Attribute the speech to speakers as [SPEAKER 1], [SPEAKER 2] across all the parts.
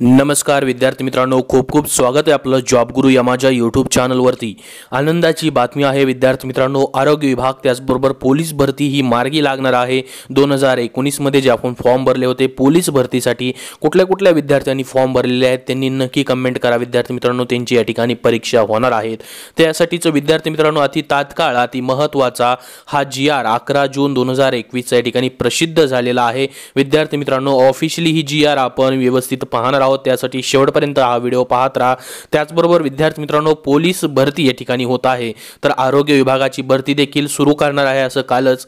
[SPEAKER 1] नमस्कार विद्यार्थी मित्रांनो खूप खूप स्वागत आहे आपलं जॉब गुरु या माझ्या यूट्यूब चॅनलवरती आनंदाची बातमी आहे विद्यार्थी मित्रांनो आरोग्य विभाग त्याचबरोबर पोलीस भरती ही मार्गी लागणार आहे. दोन हजार एकोणीसमध्ये जे आपण फॉर्म भरले होते पोलीस भरतीसाठी कुठल्या कुठल्या विद्यार्थ्यांनी फॉर्म भरलेले आहेत त्यांनी नक्की कमेंट करा. विद्यार्थी मित्रांनो त्यांची या ठिकाणी परीक्षा होणार आहेत. त्यासाठीचं विद्यार्थी मित्रांनो अति तात्काळ अति महत्त्वाचा हा जी आर अकरा जून दोन हजार एकवीसच्या या ठिकाणी प्रसिद्ध झालेला आहे. विद्यार्थी मित्रांनो ऑफिशियली ही जी आर आपण व्यवस्थित पाहणार आहोत. त्यासाठी शेवटपर्यंत हा व्हिडिओ पाहत राहा. त्याचबरोबर विद्यार्थी मित्रांनो पोलीस भरती या ठिकाणी होत आहे. तर आरोग्य विभागाची भरती देखील सुरू करणार आहे असं कालच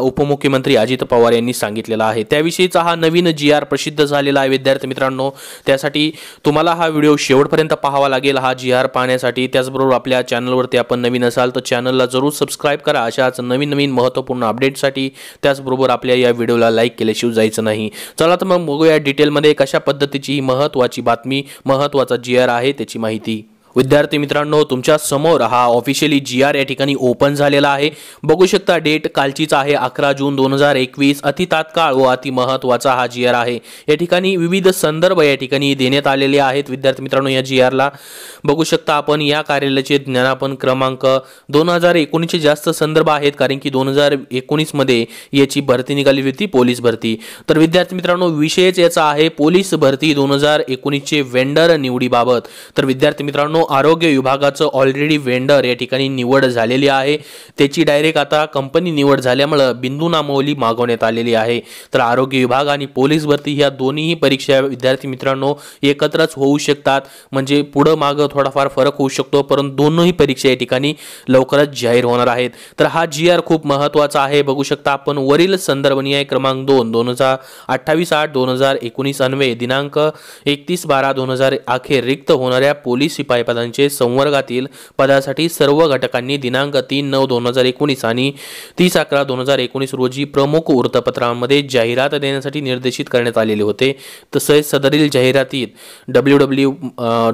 [SPEAKER 1] उपमुख्यमंत्री अजित पवार यांनी सांगितलेलं आहे. त्याविषयीचा हा नवीन जी आर प्रसिद्ध झालेला आहे विद्यार्थी मित्रांनो. त्यासाठी तुम्हाला हा व्हिडिओ शेवटपर्यंत पाहावा लागेल. हा जी आर पाहण्यासाठी त्याचबरोबर आपल्या चॅनलवरती आपण नवीन असाल तर चॅनलला जरूर सबस्क्राईब करा. अशाच नवीन नवीन महत्त्वपूर्ण अपडेटसाठी त्याचबरोबर आपल्या या व्हिडिओला लाईक केल्याशिवाय जायचं नाही. चला तर मग बघूया डिटेलमध्ये कशा पद्धतीची ही महत्त्वाची बातमी महत्त्वाचा जी आर आहे त्याची माहिती. विद्यार्थी मित्रांनो तुमच्यासमोर हा ऑफिशियली जी आर या ठिकाणी ओपन झालेला आहे. बघू शकता डेट कालचीच आहे अकरा जून दोन हजार एकवीस. अति तात्काळ व अति महत्त्वाचा हा जी आर आहे. या ठिकाणी विविध संदर्भ या ठिकाणी देण्यात आलेले आहेत. विद्यार्थी मित्रांनो या जी आरला बघू शकता आपण. या कार्यालयाचे ज्ञानापन क्रमांक दोन हजार एकोणीसचे जास्त संदर्भ आहेत कारण की दोन हजार एकोणीसमध्ये याची भरती निघाली होती पोलीस भरती. तर विद्यार्थी मित्रांनो विषयच याचा आहे पोलीस भरती दोन हजार एकोणीसचे वेंडर निवडीबाबत. तर विद्यार्थी मित्रांनो आरोग्य विभागाचं ऑलरेडी वेंडर या ठिकाणी निवड झालेली आहे. त्याची डायरेक्ट आता कंपनी निवड झाल्यामुळं बिंदू नामावली मागवण्यात आलेली आहे. तर आरोग्य विभाग आणि पोलीस भरती ह्या दोन्हीही परीक्षा विद्यार्थी मित्रांनो एकत्रच होऊ शकतात. म्हणजे पुढं मागं थोडाफार फरक होऊ शकतो परंतु दोनही परीक्षा या ठिकाणी लवकरच जाहीर होणार आहेत. तर हा जी आर खूप महत्त्वाचा आहे. बघू शकता आपण वरील संदर्भ क्रमांक दोन दोन हजार अठ्ठावीस आठ दोन हजार एकोणीस अन्वये दिनांक एकतीस बारा दोन हजार अखेर रिक्त होणाऱ्या पोलीस शिपाई पदांचे संवर्गातील पदासाठी सर्व घटकांनी दिनांक तीन नऊ दोन हजार एकोणीस आणि तीस अकरा दोन हजार एकोणीस रोजी प्रमुख वृत्तपत्रांमध्ये जाहिरात देण्यासाठी निर्देशित करण्यात आलेले होते. तसेच सदरील जाहिरातीत W W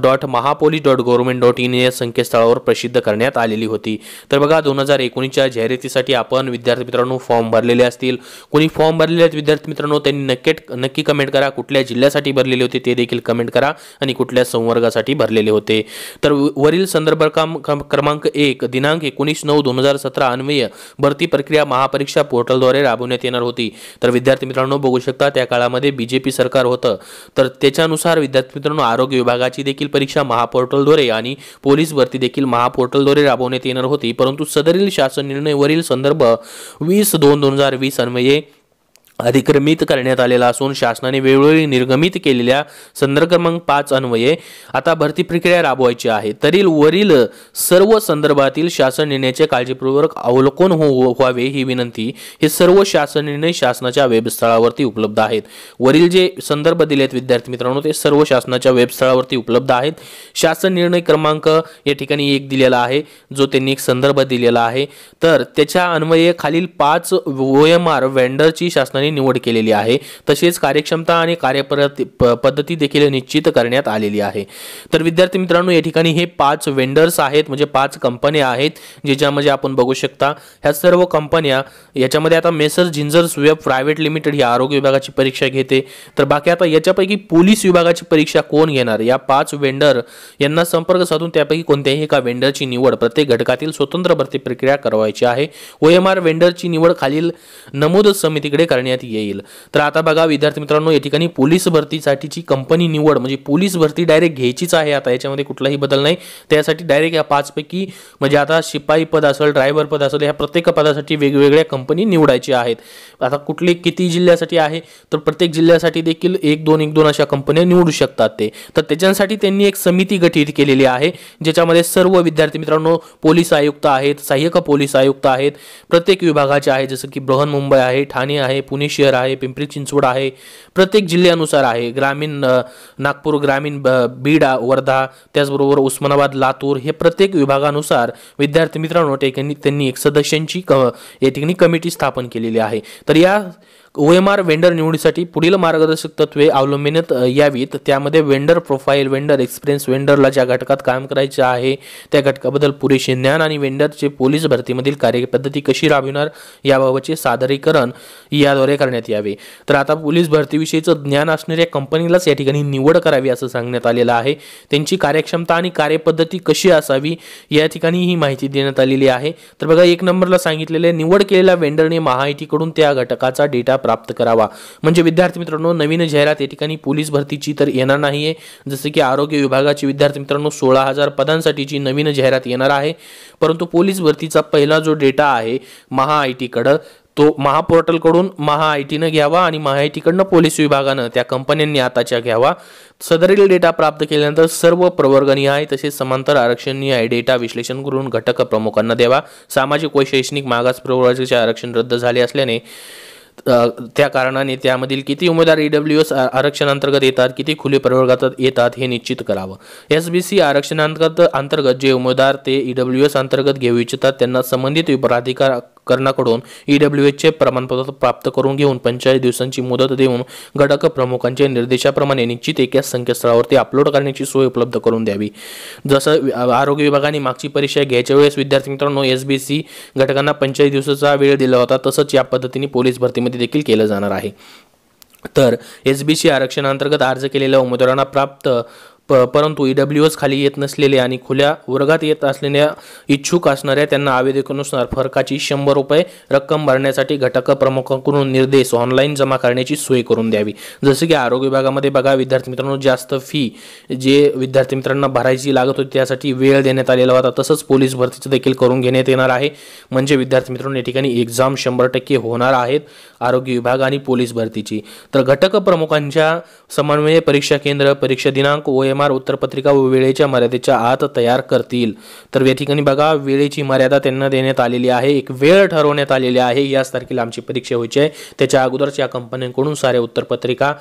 [SPEAKER 1] dot Mahapolice dot government dot in या संकेतस्थळावर प्रसिद्ध करण्यात आलेली होती. तर बघा दोन हजार एकोणीसच्या जाहिरातीसाठी आपण विद्यार्थी मित्रांनो फॉर्म भरलेले असतील. कोणी फॉर्म भरलेले आहेत विद्यार्थी मित्रांनो त्यांनी नक्की नक्की कमेंट करा. कुठल्या जिल्ह्यासाठी भरलेले होते ते देखील कमेंट करा आणि कुठल्या संवर्गासाठी भरलेले होते. तर वरील संदर्भ काम क्रम- क्रमांक एक दिनांक एकोणीस नऊ दोन हजार सतरा अन्वय भरती प्रक्रिया महापरीक्षा पोर्टलद्वारे राबवण्यात येणार होती. तर विद्यार्थी मित्रांनो बघू शकता त्या काळामध्ये बीजेपी सरकार होतं. तर त्याच्यानुसार विद्यार्थी मित्रांनो आरोग्य विभागाची देखील परीक्षा महापोर्टलद्वारे आणि पोलीस भरती देखील महापोर्टलद्वारे राबवण्यात येणार होती. परंतु सदरील शासन निर्णय वरील संदर्भ वीस दोन दोन हजार वीस अन्वये अधिक्रमित करण्यात आलेला असून शासनाने वेळोवेळी निर्गमित केलेल्या संदर्भ क्रमांक पाच अन्वये आता भरती प्रक्रिया राबवायची आहे. तरी वरील सर्व संदर्भातील शासन निर्णयाचे काळजीपूर्वक अवलोकन हो व्हावे ही विनंती हे सर्व शासन निर्णय शासनाच्या वेबस्थळावरती उपलब्ध आहेत. वरील जे संदर्भ दिले आहेत विद्यार्थी मित्रांनो ते सर्व शासनाच्या वेबस्थळावरती उपलब्ध आहेत. शासन निर्णय क्रमांक या ठिकाणी एक दिलेला आहे जो त्यांनी एक संदर्भ दिलेला आहे. तर त्याच्या अन्वये खालील पाच ओ एम आर वेंडरची शासनाने निवड केलेली आहे. तसेच कार्यक्षमता आणि कार्यपद्धती पद्धती देखील निश्चित करण्यात आलेली आहे. तर विद्यार्थी मित्रांनो या ठिकाणी हे पाच वेंडर्स आहेत म्हणजे पाच कंपन्या आहेत ज्याच्यामध्ये आपण बघू शकता. ह्या सर्व कंपन्या याच्यामध्ये आता मेसर झिंजर वेब प्रायव्हेट लिमिटेड ही आरोग्य विभागाची परीक्षा घेते. तर बाकी आता याच्यापैकी पोलीस विभागाची परीक्षा कोण घेणार? या पाच वेंडर यांना संपर्क साधून त्यापैकी कोणत्याही एका वेंडरची निवड प्रत्येक घटकातील स्वतंत्र भरती प्रक्रिया करवायची आहे. ओ एम आर वेंडरची निवड खालील नमूद समितीकडे करण्यात येईल. तर आता बघा विद्यार्थी मित्रांनो या ठिकाणी पोलीस भरतीसाठीची कंपनी निवड म्हणजे पोलीस भरती डायरेक्ट घ्यायचीच आहे. आता याच्यामध्ये कुठलाही बदल नाही. त्यासाठी डायरेक्ट या पाचपैकी म्हणजे आता शिपाई पद असेल ड्रायव्हर पद असेल ह्या प्रत्येक पदासाठी वेगवेगळ्या कंपनी निवडायची आहेत. आता कुठले किती जिल्ह्यासाठी आहे? तर प्रत्येक जिल्ह्यासाठी देखील एक दोन एक दोन अशा कंपन्या निवडू शकतात ते. तर त्याच्यासाठी त्यांनी एक समिती गठीत केलेली आहे ज्याच्यामध्ये सर्व विद्यार्थी मित्रांनो पोलीस आयुक्त आहेत सहाय्यक पोलीस आयुक्त आहेत प्रत्येक विभागाचे आहे जसं की बृहन्मुंबई आहे ठाणे आहे पुणे शहर आहे पिंपरी चिंचवड आहे प्रत्येक जिल्ह्यानुसार आहे. ग्रामीण नागपूर ग्रामीण बीड वर्धा त्याचबरोबर उस्मानाबाद लातूर हे प्रत्येक विभागानुसार विद्यार्थी मित्रांनो ठिकाणी त्यांनी एक सदस्यांची क या ठिकाणी कमिटी स्थापन केलेली आहे. तर या ओ एम आर वेंडर निवडीसाठी पुढील मार्गदर्शक तत्वे अवलंबिण्यात यावीत त्यामध्ये वेंडर प्रोफाईल वेंडर एक्सपिरियन्स वेंडरला ज्या घटकात काम करायचे आहे त्या घटकाबद्दल पुरेसे ज्ञान आणि वेंडरचे पोलीस भरतीमधील कार्यपद्धती कशी राबविणार याबाबतचे सादरीकरण याद्वारे करण्यात यावे. तर आता पोलीस भरतीविषयीचं ज्ञान असणाऱ्या कंपनीलाच या ठिकाणी निवड करावी असं सांगण्यात आलेलं आहे. त्यांची कार्यक्षमता आणि कार्यपद्धती कशी असावी या ठिकाणी ही माहिती देण्यात आलेली आहे. तर बघा एक नंबरला सांगितलेले निवड केलेल्या वेंडरने महाआयटीकडून त्या घटकाचा डेटा प्राप्त करावा. म्हणजे विद्यार्थी मित्रांनो नवीन जाहिरात या ठिकाणी पोलीस भरतीची तर येणार नाहीये. जसं की आरोग्य विभागाची विद्यार्थी मित्रांनो सोळा हजार पदांसाठीची नवीन जाहिरात येणार आहे. परंतु पोलीस भरतीचा पहिला जो डेटा आहे महा आय टीकडं तो महापोर्टलकडून महा आय टीनं घ्यावा आणि महा आय टीकडनं पोलीस विभागानं त्या कंपन्यांनी आताच्या घ्यावा. सदरील डेटा प्राप्त केल्यानंतर सर्व प्रवर्गनिहाय तसेच समांतर आरक्षणीय डेटा विश्लेषण करून घटक प्रमुखांना द्यावा. सामाजिक व शैक्षणिक मागास प्रवर्गाचे आरक्षण रद्द झाले असल्याने त्या कारणाने त्यामधील किती उमेदवार डब्ल्यू एस आरक्षणांतर्गत येतात किती खुले प्रवर्गात येतात हे निश्चित करावं. एस बी सी आरक्षणांतर्गत अंतर्गत जे उमेदवार ते ई डब्ल्यू एस अंतर्गत घेऊ इच्छितात त्यांना संबंधित प्राधिकार करणाकडून डब्ल्यू एसचे प्रमाणपत्र प्राप्त करून घेऊन पंचेचाळीस दिवसांची मुदत देऊन घटक प्रमुखांच्या निर्देशाप्रमाणे निश्चित एका संकेतस्थळावरती अपलोड करण्याची सोय उपलब्ध करून द्यावी. जसं आरोग्य विभागाने मागची परीक्षा घ्यायच्या वेळेस विद्यार्थी मित्रांनो एस बी सी घटकांना पंचेचाळीस दिवसाचा वेळ दिला होता तसंच या पद्धतीने पोलीस भरतीमध्ये देखील केलं जाणार आहे. तर एस बी सी आरक्षणांतर्गत अर्ज केलेल्या उमेदवारांना प्राप्त प परंतु ई डब्ल्यू एस खाली येत नसलेले आणि खुल्या वर्गात येत असलेल्या इच्छुक असणाऱ्या त्यांना आवेदकानुसार फरकाची शंभर रुपये रक्कम भरण्यासाठी घटक प्रमुखांकडून निर्देश ऑनलाईन जमा करण्याची सोय करून द्यावी. जसं की आरोग्य विभागामध्ये बघा विद्यार्थी मित्रांनो जास्त फी जे विद्यार्थी मित्रांना भरायची लागत होती त्यासाठी वेळ देण्यात आलेला होता. तसंच पोलीस भरतीचं देखील करून घेण्यात येणार आहे. म्हणजे विद्यार्थी मित्रांनो या ठिकाणी एक्झाम शंभर टक्के होणार आहेत आरोग्य विभाग आणि पोलीस भरतीची. तर घटक प्रमुखांच्या समन्वय परीक्षा केंद्र परीक्षा दिनांक वय एम आर उत्तरपत्रिका वेळेच्या मर्यादेच्या आत तयार करतील. तर या ठिकाणी बघा वेळेची मर्यादा त्यांना देण्यात आलेली आहे. एक वेळ ठरवण्यात आलेली आहे. याच तारखेला आमची परीक्षा व्हायची आहे. त्याच्या अगोदरच या कंपन्यांकडून साऱ्या उत्तरपत्रिका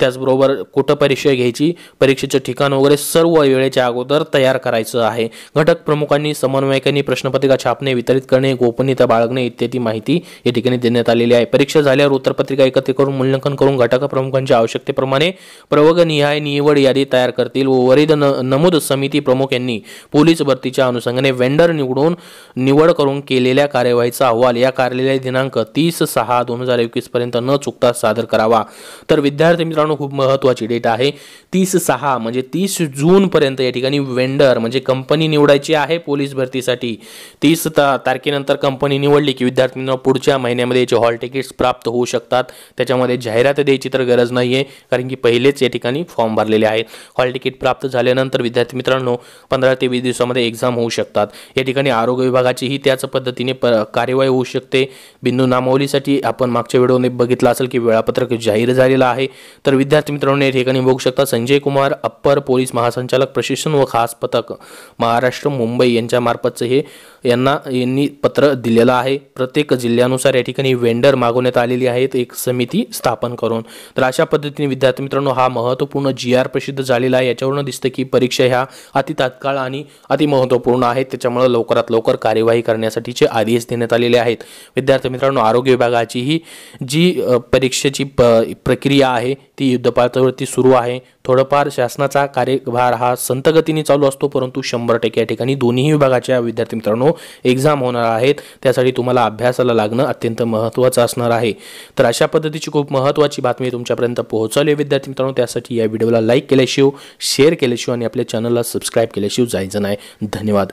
[SPEAKER 1] त्याचबरोबर कुठं परीक्षा घ्यायची परीक्षेचं ठिकाण वगैरे सर्व वेळेच्या अगोदर तयार करायचं आहे. घटक प्रमुखांनी समन्वयकांनी प्रश्नपत्रिका छापणे वितरित करणे गोपनीयता बाळगणे इत्यादी माहिती या ठिकाणी देण्यात आलेली आहे. परीक्षा झाल्यावर उत्तरपत्रिका एकत्रित करून मूल्यांकन करून घटक प्रमुखांच्या आवश्यकतेप्रमाणे प्रवर्गनिहाय निवड यादी तयार करतील व वरील नमूद समिती प्रमुख यांनी पोलीस भरतीच्या अनुषंगाने वेंडर निवडून निवड करून केलेल्या कार्यवाहीचा अहवाल या कार्यालय दिनांक तीस सहा दोन हजार एकवीस पर्यंत न चुकता सादर करावा. तर विद्यार्थी मित्रांनो मित्रांनो खूप महत्त्वाची डेट आहे. तीस सहा म्हणजे तीस जूनपर्यंत या ठिकाणी वेंडर म्हणजे कंपनी निवडायची आहे पोलीस भरतीसाठी. तीस तारखेनंतर कंपनी निवडली की विद्यार्थ्यांना पुढच्या महिन्यामध्ये याचे हॉल तिकीट्स प्राप्त होऊ शकतात. त्याच्यामध्ये जाहिरात द्यायची तर गरज नाही आहे कारण की पहिलेच या ठिकाणी फॉर्म भरलेले आहेत. हॉल तिकीट प्राप्त झाल्यानंतर विद्यार्थी मित्रांनो पंधरा ते वीस दिवसामध्ये एक्झाम होऊ शकतात. या ठिकाणी आरोग्य विभागाचीही त्याच पद्धतीने प कार्यवाही होऊ शकते. बिंदू नामावलीसाठी आपण मागच्या व्हिडिओने बघितलं असेल की वेळापत्रक जाहीर झालेलं आहे. तर तर विद्यार्थी मित्रांनो या ठिकाणी बघू शकता संजय कुमार अप्पर पोलीस महासंचालक प्रशिक्षण व खास पथक महाराष्ट्र मुंबई यांच्यामार्फतचं हे यांना यांनी पत्र दिलेलं आहे. प्रत्येक जिल्ह्यानुसार या ठिकाणी वेंडर मागवण्यात आलेली आहेत एक समिती स्थापन करून. तर अशा पद्धतीने विद्यार्थी मित्रांनो हा महत्त्वपूर्ण जी आर प्रसिद्ध झालेला आहे. याच्यावरून दिसतं की परीक्षा ह्या अति तात्काळ आणि अति महत्त्वपूर्ण आहेत. त्याच्यामुळे लवकरात लवकर कार्यवाही करण्यासाठीचे आदेश देण्यात आलेले आहेत. विद्यार्थी मित्रांनो आरोग्य विभागाची ही जी परीक्षेची प प्रक्रिया आहे ती ती युद्धपातळीवरती सुरू आहे. थोडंफार शासनाचा कार्यभार हा संतगतीने चालू असतो परंतु शंभर टक्के या ठिकाणी दोन्ही विभागाच्या विद्यार्थी मित्रांनो एक्झाम होणार आहेत. त्यासाठी तुम्हाला अभ्यासाला लागणं अत्यंत महत्त्वाचं असणार आहे. तर अशा पद्धतीची खूप महत्त्वाची बातमी तुमच्यापर्यंत पोहोचवली विद्यार्थी मित्रांनो. त्यासाठी या व्हिडिओला लाईक केल्याशिवाय शेअर केल्याशिवाय आणि आपल्या चॅनलला सबस्क्राईब केल्याशिवाय जायचं नाही. धन्यवाद.